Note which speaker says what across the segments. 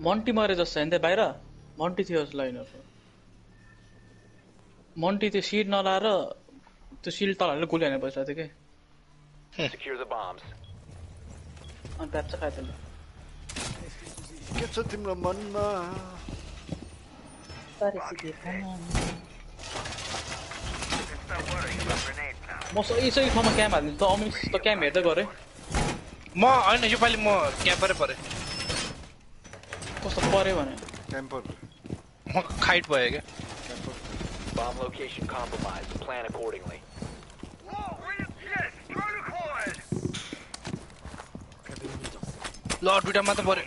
Speaker 1: मन्टी मरे जस्तो होइन बाहिर? मन्टी थियो जस्तो मन्टी त्यो सिड नलाएर त्यो सिल तल हालेर गोली हानेर बसिरहेको थियो कि?
Speaker 2: Bombs.
Speaker 1: अनि चाहिँ खायो त्यसले
Speaker 3: के छ तिम्रो मनमा?
Speaker 1: म सही सही ठाउँमा क्याम्प हालिदिन्छु। त अमिस त क्याम्प हेर्दै गरेँ
Speaker 4: म होइन योपालि म क्याम्परै परेँ।
Speaker 1: कस्तो पऱ्यो भने
Speaker 3: क्याम्पर
Speaker 4: म खाइट भयो क्या
Speaker 2: Bomb location compromised. Plan accordingly.
Speaker 4: ल दुइटा मात्र पऱ्यो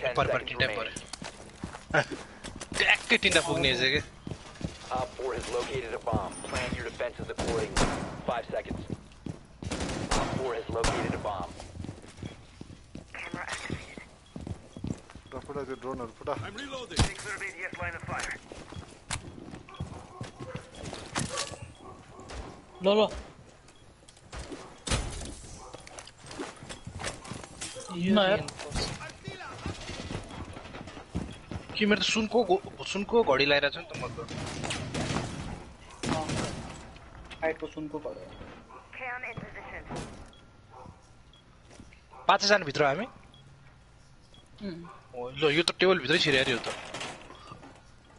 Speaker 2: Ten
Speaker 4: पर पर
Speaker 2: seconds
Speaker 4: तिनटा
Speaker 2: remaining.
Speaker 4: पऱ्यो ट्याक्कै तिनटा पुग्ने रहेछ कि
Speaker 2: Op 4 has located a bomb. Plan your defenses accordingly. Five seconds. Op 4 has located a bomb.
Speaker 3: फटा से ड्रोन और फटा। I'm reloading. Take clear line of fire.
Speaker 1: लो लो। ना यार।
Speaker 4: कि मेरे तो सुन को सुन को गडी लाइरा छन् त म त
Speaker 1: हाइट को सुन
Speaker 5: को गडी। पाँचै
Speaker 4: जना भित्र हामी लो ये तो टेबल भीतर ही छिरा रही होता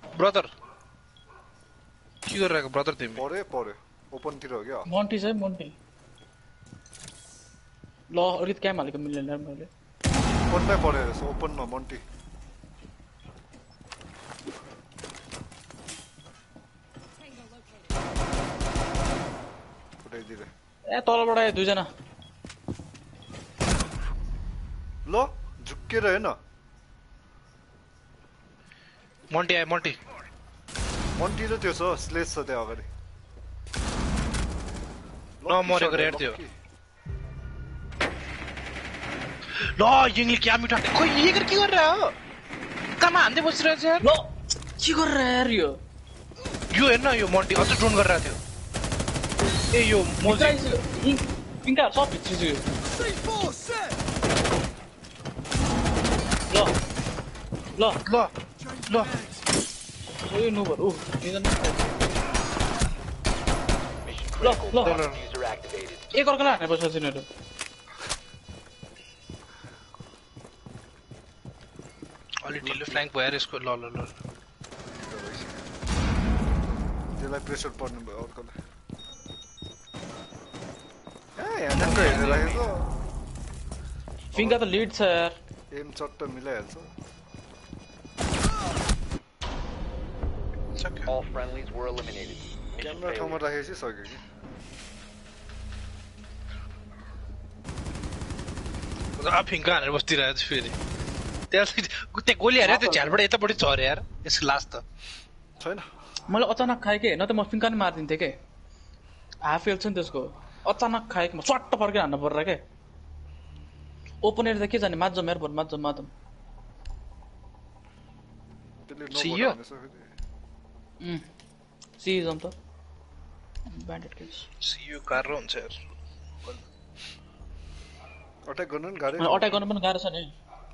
Speaker 4: ब्रदर क्यों कर रहा है ब्रदर तिमी
Speaker 3: परे परे ओपन तिर हो गया
Speaker 1: मोंटी से मोंटी ल अघि क्याम हालेको मिलेन मैले
Speaker 3: ओपनमै पऱ्यो रहेछ ओपन न मन्टी
Speaker 1: ए तलबाट दुईजना
Speaker 3: ल झुक्केर हेर्न
Speaker 4: मन्टी आयो मन्टी
Speaker 3: मन्टी र त्यो छ स्लेस छ त्यहाँ अगाडि
Speaker 4: न मरेको रेड थियो ल यिङले क्या मिठो खोइ यिङले के गरेर हो कहाँ हान्दै बसिरहेछ यार
Speaker 1: ल के गरेर यार यो
Speaker 4: यो हेर्न यो मन्टी अझ ड्रोन गरिरहेको थियो ए यो मोजी
Speaker 1: पिङ्का सब भित्रिसक्यो ल ल
Speaker 4: ल ल
Speaker 1: ओ यो नुबर ऊ
Speaker 2: Diffuser activated.
Speaker 1: एक अर्कालाई हानेर बसेको यिनीहरू
Speaker 4: अलि ढिलो फ्ल्याङ्क भयो यसको ल ल ल
Speaker 3: त्यसलाई प्रेसर पर्नु भयो अर्कोलाई
Speaker 1: पिङ्का त लिड छ यार
Speaker 3: एम चट्ट मिलाइहाल्छ
Speaker 2: All friendlies were eliminated.
Speaker 3: Camera ठाउँमा. राखेपछि सक्यो कि
Speaker 4: फिङ्का हानेर बस्दिरहेको छु फेरि त्यहाँ त्यहाँ गोली हाल्यो त्यो झ्यालबाट यतापट्टि झऱ्यो यार यसको लास्ट त
Speaker 3: छैन
Speaker 1: मैले अचानक खाएँ कि न त म पिङ्का नि मारिदिन्थेँ कि? हाफ हेल्थ छ नि त्यसको अचानक खाएँ कि म फर्केर हान्नु पर्छ क्या ओपन एरिया त के जाने? माझम यार बरु माझम माझम
Speaker 3: त्यसले
Speaker 4: See you.
Speaker 1: त ब्यान्डेड केस
Speaker 4: सियो गाह्रो हुन्छ यार
Speaker 3: अट्याक गर्नु नि गाह्रै
Speaker 1: अट्याक गर्नु पनि गाह्रो छ नि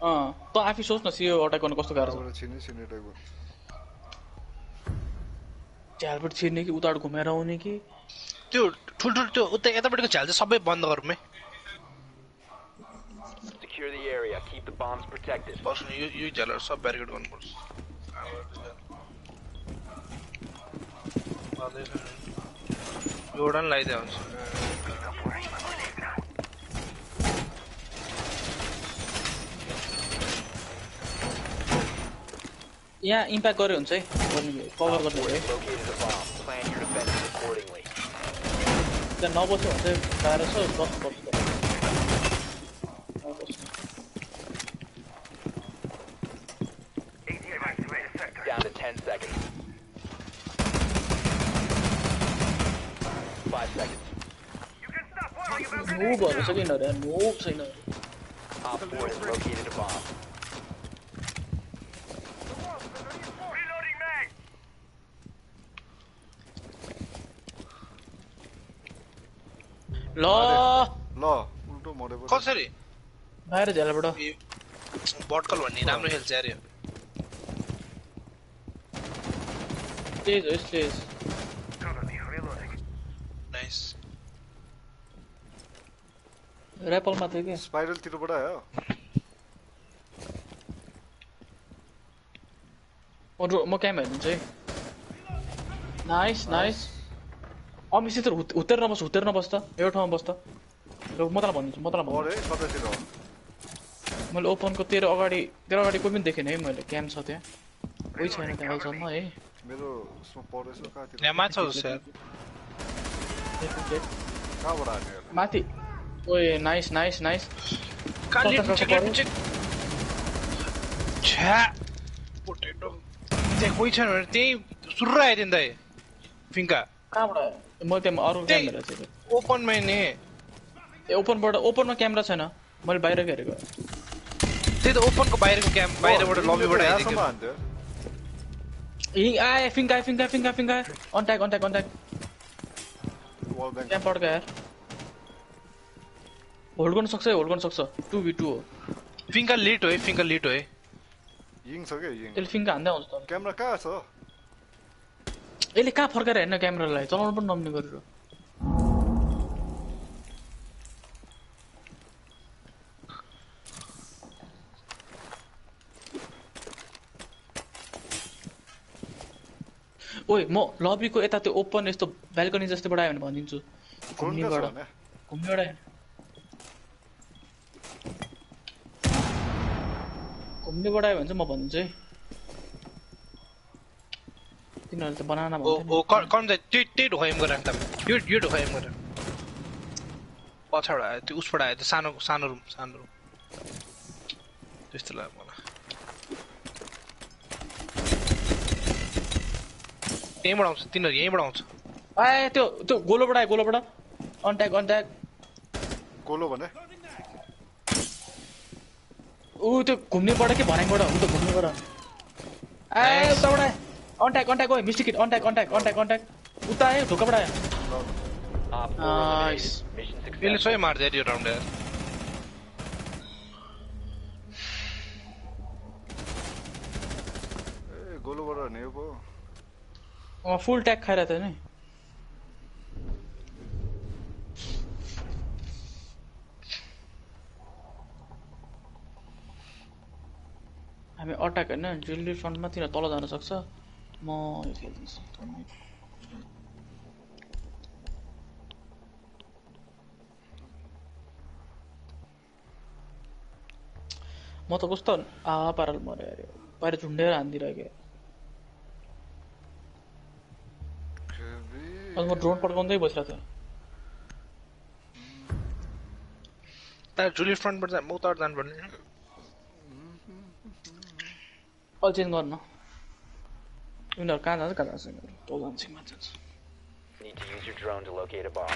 Speaker 1: अँ त आफै सोच न सियो अट्याक गर्नु कस्तो गाह्रो छ
Speaker 3: अट्याक गर्नु
Speaker 1: झ्यालबाट छिर्ने कि उताबाट घुमेर आउने कि
Speaker 4: त्यो ठुल्ठुलो त्यो उता यतापट्टिको झ्याल चाहिँ सबै बन्द गरौँ है. बस्नु यो यो झ्यालहरू सब ब्यारिकेड गर्नुपर्छ एउटा नि लगाइदियो हुन्छ
Speaker 1: यहाँ इम्प्याक्ट गऱ्यो हुन्छ है गर्ने कभर गर्ने
Speaker 2: Four
Speaker 1: है
Speaker 2: has located a bomb. Plan your defenses accordingly.
Speaker 1: त्यहाँ नबस्यो भने चाहिँ गाह्रो छ बस्नु पर्छ मुभहरू छ कि यिनीहरू यार मुभ छ यिनीहरू
Speaker 2: Op 4 has located a bomb.
Speaker 1: ल
Speaker 3: ल उल्टो मरेको
Speaker 4: कसरी
Speaker 1: बाहिर झ्यालबाट
Speaker 4: ए, बटकल भन्ने राम्रो खेल्छ यार यो
Speaker 1: स्टेज हो स्टेज ರೆಪಲ್ ಮಾತಿದೆ ಸ್ಪೈರಲ್
Speaker 3: ತಿರುಬಡ ಒಂದು
Speaker 1: म क्याम हेर्नुहुन्छ है नाइस नाइस अमिस तर हुतेर नबस् हुतेर नबस् त एउटा ठाउँमा बस् त म तँलाई भनिदिन्छु म तँलाई
Speaker 3: भन्छु
Speaker 1: मैले ओपनको तेरो अगाडि तेरो अगाडि कोही पनि देखेन है। मैले क्याम्प छ त्यहाँ कोही छैन त्यहाँसम्म है
Speaker 3: मेरो उसमा परेछ कहाँतिर
Speaker 4: माछा
Speaker 3: उसको
Speaker 1: माथि ओए नाइस नाइस नाइस खाली
Speaker 4: पीछे
Speaker 1: के
Speaker 4: पीछे छह पोटैटो देखो इच्छा मेरे ते सुर रहा है फिंका
Speaker 1: कहाँ बड़ा है मैं ते
Speaker 4: और
Speaker 1: कैमरा चाहिए
Speaker 4: ओपन में
Speaker 1: ओपन बड़ा ओपन में कैमरा छैन मैले बाहिर गरेको
Speaker 4: त्यही त ओपनको बाहिरको क्याम बाहिरबाट लबीबाट आइदिएको
Speaker 1: हिङ आए फिङ्का फिङ्का फिङ्का फिङ्का अन्ट्याक अन्ट्याक अन्ट्याक
Speaker 3: क्याम्प
Speaker 1: अड्का यार होल्ड गर्न सक्छ होल्ड गर्न सक्छ टु बी टू हो.
Speaker 4: फिङ्का लिट हो फिङ्का लिट हो
Speaker 3: यिङ छ क्या यिङ
Speaker 1: त्यसले फिङ्का हान्दै आउँछ
Speaker 3: क्यामेरा कहाँ छ?
Speaker 1: यसले कहाँ फर्काएर हेर्न क्यामेरालाई चलाउनु पनि नम्ने गरेर। ओए म लबीको यता त्यो ओपन यस्तो ब्याल्कनी जस्तोबाट आयो भने भनिदिन्छु। घुम्नेबाट। घुम्नेबाट। घुम्नेबाट आयो भने चाहिँ म भनिदिन्छु है। तिनीहरूले त बनाना
Speaker 4: ओ
Speaker 1: भन्थ्यो
Speaker 4: चाहिँ त्यही त्यही ढोकाइम गरेर राख्दा यो यो ढोकाइम गरेर पछाडि आयो त्यो उसबाट आयो त्यो सानो सानो रुम सानो रुम। त्यस्तो लाग्यो मलाई। यहीँबाट आउँछ तिनीहरू यहीँबाट आउँछ।
Speaker 1: आए त्यो त्यो गोलोबाट आयो गोलोबाट। अन्ट्याक अन्ट्याक
Speaker 3: गोलो भने?
Speaker 1: ऊ त्यो घुम्ने बडा के भनाइबाट ऊ तो घूमने बडा
Speaker 4: ए
Speaker 1: उताबाट अन्ट्याक अन्ट्याक ओए मिस्टेक किट अन्ट्याक अन्ट्याक अन्ट्याक अन्ट्याक उता आयो ढोकाबाट आयो
Speaker 4: यसले सही मार्छ यो राउन्ड यार
Speaker 3: गोलोबाट हुने पो
Speaker 1: फुल ट्याक खाइरहेको थियो नि हामी अट्याक होइन जिल्ली फ्रन्टमा तिनीहरू तल जान सक्छ। म यो खेलिदिन्छु म त कस्तो आ पाराले मऱ्यो अरे। बाहिर झुन्डेर हानिदिइरहेको अन्त म ड्रोन पड्काउँदै बसिरहेको थिएँ।
Speaker 4: तर जुली फ्रन्टबाट म उताबाट जानुपर्ने।
Speaker 1: अहिले चेन्ज गर्नु। उनीहरू कहाँ जान्छ कहाँ जान्छ तल जान्छ कि माथि जान्छ।
Speaker 2: Need to use your drone to locate a bomb.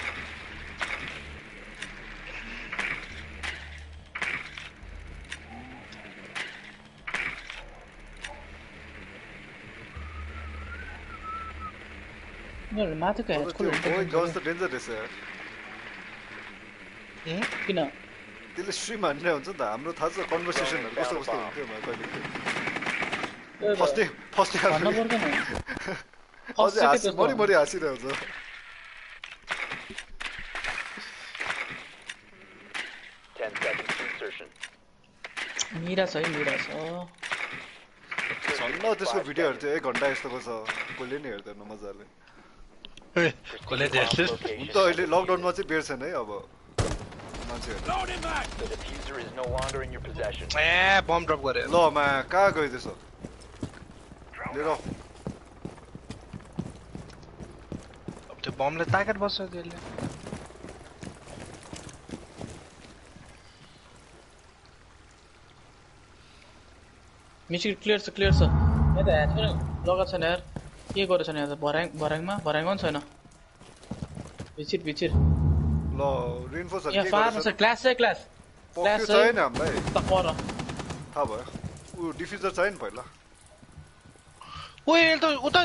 Speaker 1: उनीहरू माथिको ह्याच
Speaker 3: त्यो बोय गर्ल्स त डेन्जर रहेछ यार
Speaker 1: किन?
Speaker 3: त्यसले स्ट्रिम हान्ने हुन्छ नि त हाम्रो थाहा छ कन्भर्सेसनहरू कस्तो कस्तो हुन्थ्यो
Speaker 1: भन्न पर्दैन
Speaker 3: अझै हाँसी मरि मरि हाँसिरहेको छ
Speaker 2: Ten seconds to insertion.
Speaker 1: Mira छ है मिरा छ
Speaker 3: झन्न त्यसको भिडियोहरू थियो एक घन्टा जस्तोको छ कसले नि हेर्दैन मजाले हुन. त अहिले लकडाउनमा चाहिँ बेर छैन है अब मान्छेहरू.
Speaker 4: ए बम ड्रप गरे
Speaker 3: ल मा कहाँ गइदिएछ लिएर देखो।
Speaker 4: अब तो बॉम्ब ले ताकत बस
Speaker 1: जेल क्लियर छ क्लियर छ यता हेर्छ नि लगा छैन यार के गरेछ नि? यहाँ भर्याङ भर्याङमा भर्याङमा पनि छैन बिचिर बिचिर
Speaker 3: ल रिइन्फोर्स
Speaker 1: यहाँ फार्म छ क्लास छ क्लास क्लास
Speaker 3: छैन हामीलाई
Speaker 1: त पर
Speaker 3: थाहा भयो ऊ डिफ्युजर चाहियो नि पहिला।
Speaker 4: ओ यसले त उता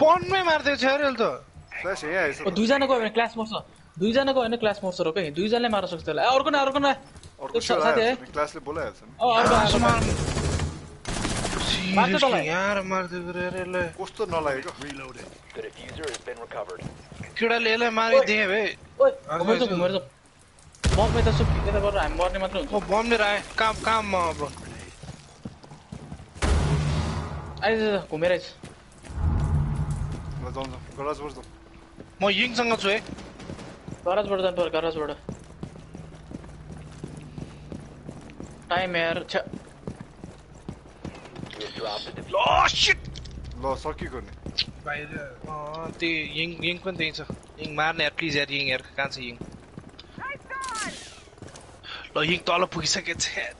Speaker 4: पनमै मार्दै छ यार त।
Speaker 3: यहाँ आएछ
Speaker 1: दुईजना गयो भने क्लास मर्छ दुईजना गयो भने क्लास मर्छ र के दुईजनाले मार्न सक्छ त्यसलाई ए, अर्को न अर्को न
Speaker 3: अर्को
Speaker 1: त्यो
Speaker 3: सेयर
Speaker 1: साथी
Speaker 3: आइहाल्छ नि क्लासले बोलाइहाल्छ नि
Speaker 1: ओ अर्को आएको
Speaker 4: आसमान
Speaker 1: मार्छ
Speaker 4: Seriously,
Speaker 1: तँलाई।
Speaker 4: यार मारिदिएको रे अरे यसलाई
Speaker 3: कस्तो नलागेको
Speaker 2: The diffuser has been recovered.
Speaker 4: केटाले यसलाई मारिदिए भए
Speaker 1: ओइ घुमेर जाऊ घुमेर जाऊ बम यता सुक यता गरेर हामी मर्ने मात्र हुन्छ
Speaker 4: ओ बम लिएर आएँ काम काममा bro.
Speaker 1: عايز كوميريت Where
Speaker 3: is it? Garage where is
Speaker 4: it? 뭐 이행
Speaker 1: 상관수에? Garage where is
Speaker 2: it? Garage where is it?
Speaker 4: Time here. Oh shit!
Speaker 3: लो सकी करने
Speaker 4: भाई हाँ ते यिंग यिंग पन दें सर यिंग मारने एटलीस्ट यार यिंग यार कहाँ से यिंग लो यिंग तो आलो पुगी सके थे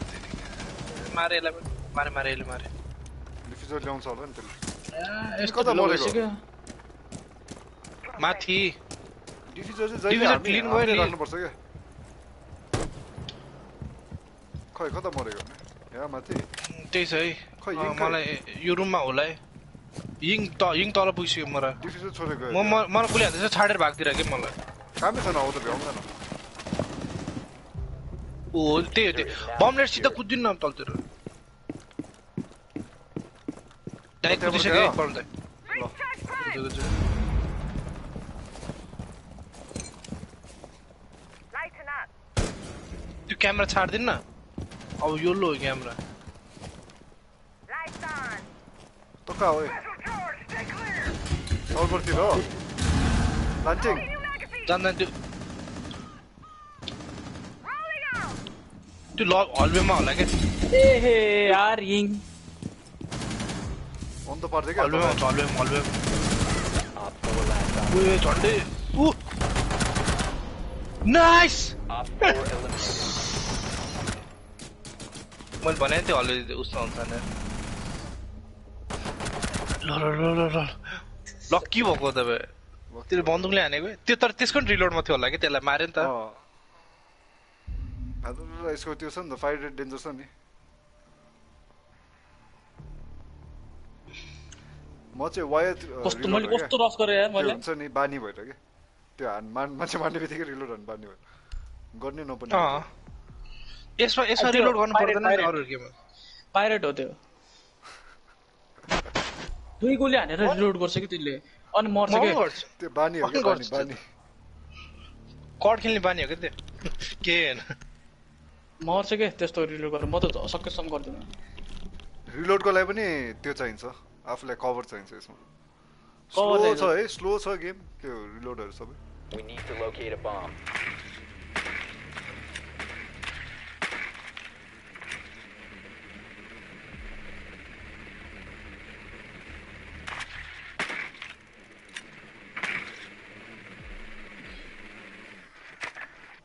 Speaker 4: मारे ले मारे मारे ले मारे
Speaker 3: डिफ्युजर ल्याउँछ होला नि त्यसले कता मरेको?
Speaker 4: माथि
Speaker 3: डिफ्युजर चाहिँ जहिले
Speaker 4: डिफ्युजर
Speaker 3: हामी
Speaker 4: clean
Speaker 3: हामीले
Speaker 4: गयो नि।
Speaker 3: राख्नुपर्छ क्या खै कता मरेको यहाँ माथि
Speaker 4: त्यही छ है
Speaker 3: खै?
Speaker 4: मलाई यो रुममा होला है यिङ त यिङ तल पुगिसक्यो मलाई
Speaker 3: डिफ्युजर छोडेको
Speaker 4: म म- मलाई कुले हाल्दैछ छाडेर भागतिर के मलाई
Speaker 3: कामै छैन आउँदा भ्याउँदैन
Speaker 4: ओ त्यही हो त्यो बमलेट सिधा कुद्दिनु न तलतिर Daj,
Speaker 3: który
Speaker 4: się
Speaker 3: gry,
Speaker 4: porądaj. No.
Speaker 5: Good, good,
Speaker 4: त्यो क्यामेरा छाड्दिन्न अब यो लो क्यामेरा
Speaker 3: त कहाँ हो सल्भरतिर हो लान्टिङ
Speaker 4: जाँदैन त्यो त्यो ल हलवेमा होला क्या
Speaker 1: ए यार यिङ
Speaker 4: हुन्छ हलवेमा हलवेमा
Speaker 2: Op 4 last op.
Speaker 4: उयो झन्डै ऊ नाइस
Speaker 2: Op 4 eliminated.
Speaker 4: मैले भने त्यो हलवे उस्तो हुन्छ नि ल ल ल ल ल लक्की भएको तपाईँ त्यसले बन्दुकले हानेको त्यो तर त्यसको पनि रिलोडमा थियो होला कि त्यसलाई माऱ्यो नि त
Speaker 3: यसको त्यो छ नि त फाइभ रेड डेन्जर छ नि म चाहिँ वायर
Speaker 1: कस्तो मैले कस्तो रस गरेँ यार मैले?
Speaker 3: हुन्छ नि बानी भएर क्या। त्यो हान मान मान्छे मार्ने बित्तिकै रिलोड हान्नु बानी भयो गर्ने नपर्ने
Speaker 4: अँ। यसमा यसमा रिलोड गर्नु पर्दैन. अरू गेममा
Speaker 1: पाइरेट हो त्यो। दुई गोली हानेर रिलोड गर्छ कि त्यसले अनि मर्छ कि?
Speaker 3: त्यो बानी हो बानी बानी।
Speaker 4: कड खेल्ने बानी हो क्या त्यो? के होइन?
Speaker 1: मर्छ कि? त्यस्तो रिलोड गरेर म त सकेसम्म गर्दिनँ।
Speaker 3: रिलोडको लागि पनि त्यो चाहिन्छ। आफूलाई कभर चाहिन्छ यसमा
Speaker 1: Cover
Speaker 3: स्लो
Speaker 1: चाहिन्छ।
Speaker 3: छ है स्लो छ गेम त्यो रिलोडहरू सबै
Speaker 2: We need to locate a bomb.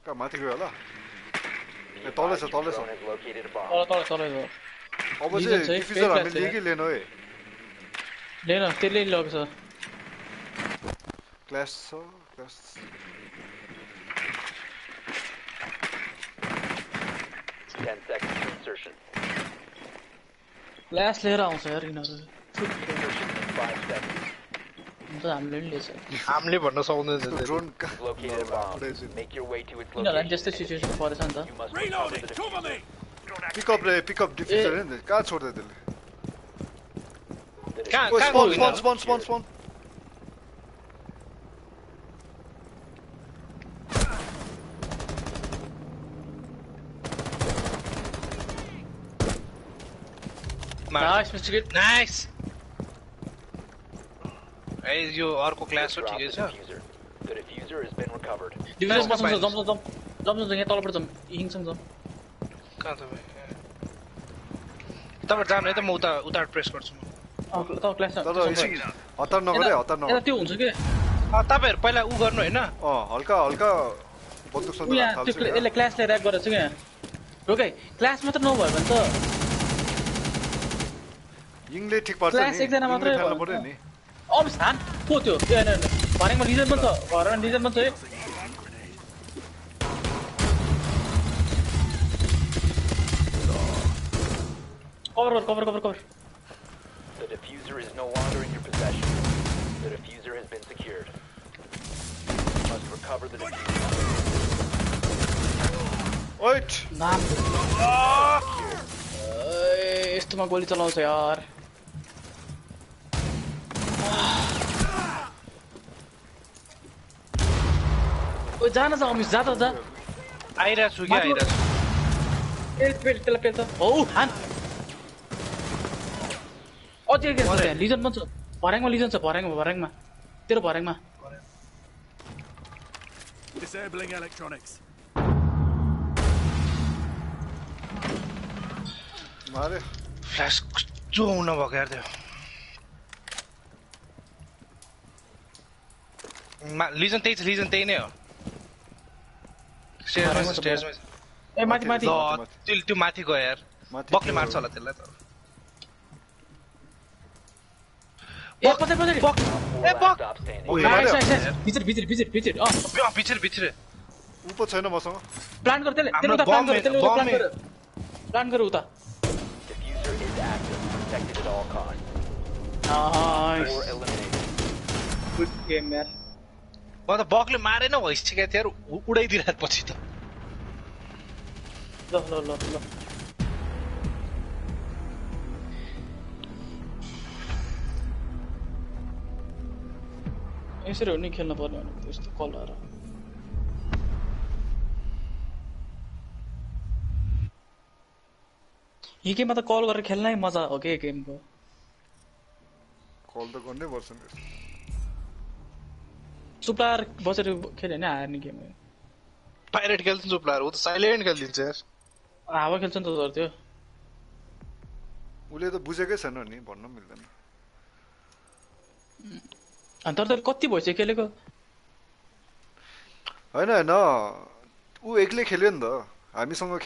Speaker 3: कहाँ माथि गयो होला
Speaker 2: Be
Speaker 3: ए, तलै छ,
Speaker 2: advised
Speaker 3: तलै
Speaker 2: your
Speaker 3: छ।
Speaker 2: drone has located a bomb.
Speaker 1: तल तल तल हो
Speaker 3: अब
Speaker 1: Reason
Speaker 3: चाहिँ
Speaker 1: चाहिँ
Speaker 3: डिफ्युजर
Speaker 1: fake
Speaker 3: हामीले
Speaker 1: लाग्छ
Speaker 3: लिएकै लिएन है
Speaker 1: लिएन त्यसले लगेछ
Speaker 3: क्लास छ class
Speaker 2: Ten seconds to insertion.
Speaker 1: ल्यास लिएर आउँछ यार यिनीहरू
Speaker 2: Insertion in five seconds.
Speaker 1: हुन्छ हामीले पनि लिएछ
Speaker 4: हामीले भन्न सक्दैन
Speaker 3: त्यो
Speaker 4: त्यो।
Speaker 3: Drone
Speaker 2: You've located a bomb. Make your way to its
Speaker 1: यिनीहरूलाई पनि त्यस्तै
Speaker 2: location.
Speaker 1: सिचुएसन परेछ नि त
Speaker 2: You must recover the diffuser.
Speaker 3: Pickup रे पिकअप डिफ्युजर नि कहाँ छोड्दै त्यसले
Speaker 2: The
Speaker 4: कहाँ
Speaker 3: ओ
Speaker 4: कहाँ
Speaker 3: स्पन
Speaker 4: गयो
Speaker 3: spawn spawn spawn spawn
Speaker 1: nice mister
Speaker 4: nice ए यो अर्को क्लास हो
Speaker 2: Drop
Speaker 4: ठिकै
Speaker 2: the
Speaker 4: छ
Speaker 2: diffuser. The diffuser has been recovered.
Speaker 1: Division
Speaker 4: Nice,
Speaker 1: बस्नु
Speaker 4: nice.
Speaker 1: Jump jump jump jump यहाँ तलबाट जम्प हिङसँग जम्प
Speaker 4: कहाँ तपाईँ तपाईँ जानु है त म उता उता प्रेस गर्छु म
Speaker 1: अँ, क्लास
Speaker 3: हतार नगर है हतार नगर
Speaker 1: त्यो हुन्छ कि
Speaker 4: तपाईँहरू पहिला ऊ गर्नु होइन
Speaker 3: अँ हल्का हल्का
Speaker 1: यसले क्लासले ऱ्याक गरेको छ कि यहाँ रोकै क्लास मात्र नभयो भने त
Speaker 3: यिङले ठिक पार्छ
Speaker 1: क्लास एकजना मात्रै
Speaker 3: पर्यो
Speaker 1: नि अब स्थान को त्यो भनेको रिजन पनि छ घरमा रिजन पनि छ है कभर गर cover cover cover
Speaker 2: The diffuser is no longer in your possession. The diffuser has been secured. You must recover the diffuser.
Speaker 3: ओइट
Speaker 1: नाम ए, यस्तोमा गोली चलाउँछ यार ओ जान जा अमिस जा त जा
Speaker 4: आइरहेको छु कि आइरहेको छु
Speaker 1: पेल पेल त्यसलाई पेल त हौ हान अझै एक छ भर्याङमा लिजन छ भर्याङमा भर्याङमा। तेरो भर्याङमा।
Speaker 6: Disabling electronics.
Speaker 3: मारे।
Speaker 4: फ्ल्यास कस्तो हुन भएको यार त्यो। मा- लिजन त्यही छ लिजन त्यही नै हो।
Speaker 1: ए माथि
Speaker 4: त्यो माथि गयो यार। बकले मार्छ होला त्यसलाई त।
Speaker 1: ए पछाडि पछाडि
Speaker 3: मार्यो।
Speaker 1: Nice, nice. भित्र भित्र भित्र भित्र अँ
Speaker 4: भित्र भित्र
Speaker 3: ऊ पो छैन मसँग
Speaker 1: प्लान गर त्यसले त्यसले उता प्लान गर त्यसले उता प्लान। गर प्लान गर उता. नाइस. गुड गेम यार
Speaker 4: म त बकले मारेन भइसकेको थियो उडाइदिरहेको पछि त
Speaker 1: ल ल ल ल यसरी हो नि खेल्नु पर्ने भनेको त्यस्तो कलर। यो गेममा त कल गरेर खेल्नै मजा हो के गेमको?
Speaker 3: कल त गर्नै पर्छ नि
Speaker 1: चुप्लाएर बसेर खेल्यो भने हार्ने गेम हो
Speaker 4: पाइरेट खेल्छ चुप्लाहरू ऊ त साइलेन्ट खेलिदिन्छ यार।
Speaker 1: हावा खेल्छ नि त तर त्यो।
Speaker 3: उसले त बुझेकै छैन नि भन्न मिल्दैन।
Speaker 1: अनि तर तर कति भइसक्यो खेलेको
Speaker 3: होइन होइन ऊ एक्लै खेल्यो नि त हामीसँग